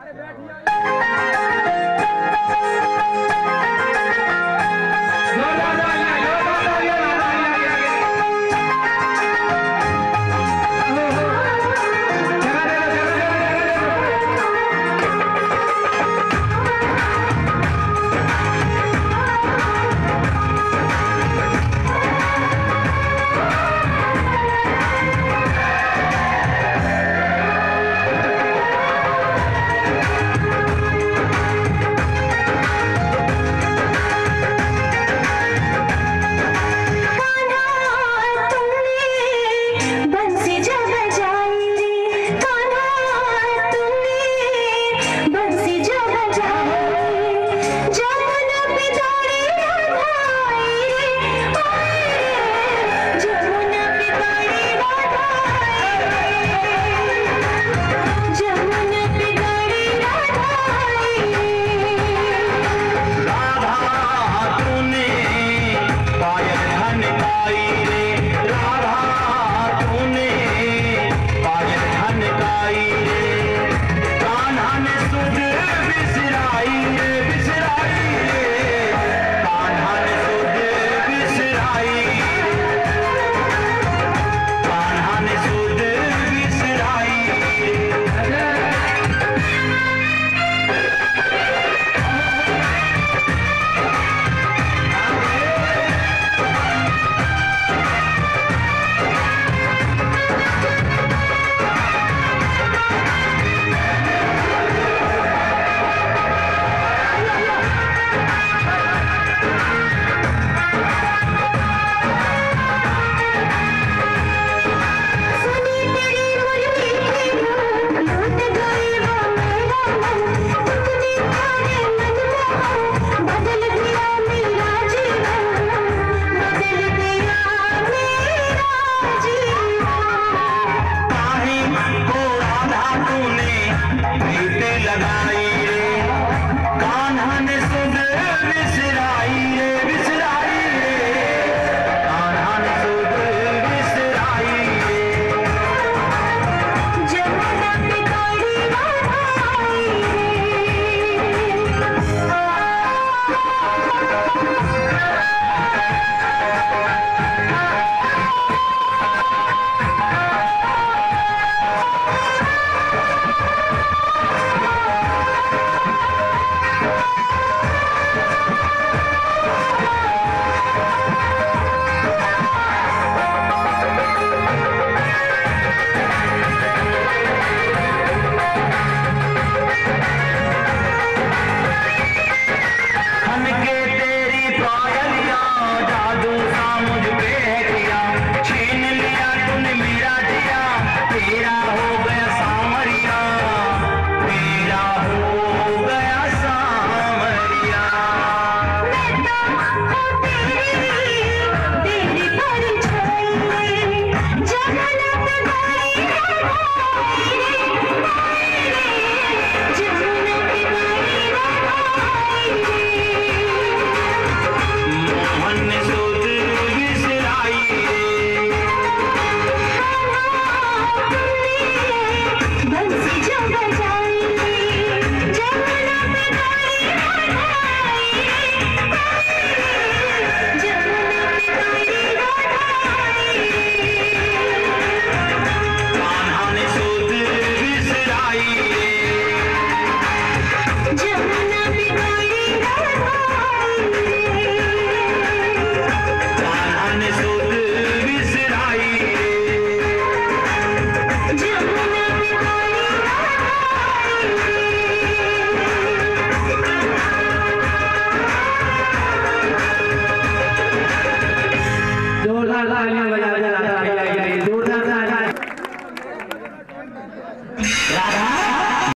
अरे बैठ